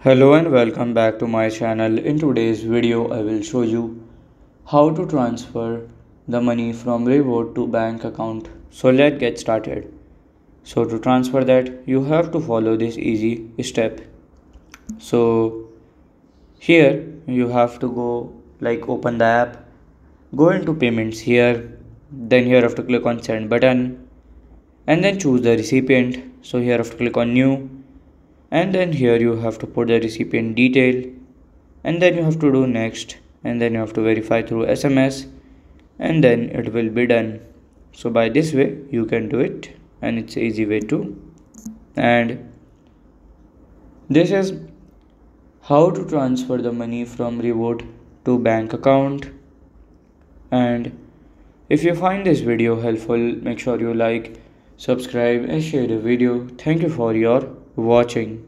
Hello and welcome back to my channel. In today's video I will show you how to transfer the money from Revolut to bank account. So let's get started. So to transfer that you have to follow this easy step. So here you have to go like open the app, go into payments here, then here have to click on send button and then choose the recipient. So here have to click on new and then here you have to put the recipient detail. And then you have to do next. And then you have to verify through SMS and then it will be done. So by this way you can do it. And it's easy way too. And this is how to transfer the money from Revolut to bank account. And if you find this video helpful make sure you like subscribe and share the video. Thank you for your watching